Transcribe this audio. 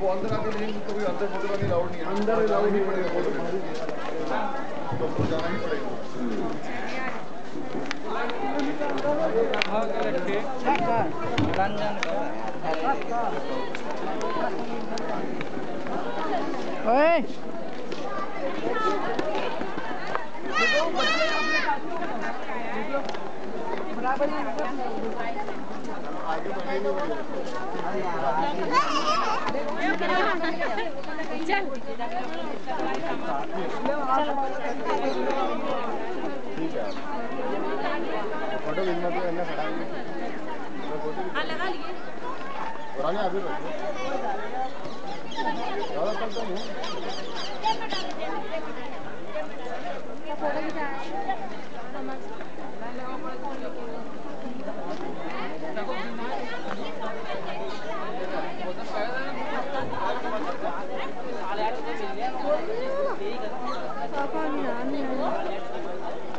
वो अंदर आके नहीं कभी अंदर फ़ोटो नहीं अलाउड नहीं है अंदर अलाउड नहीं पड़ेगा फ़ोटो तो जाना ही पड़ेगा ओए ठीक है। फोटो खींचना तो इन्हें खड़ा हाँ लगा लिए पुराने आगे रखो ज़्यादा पड़ता नहीं 사과는 아.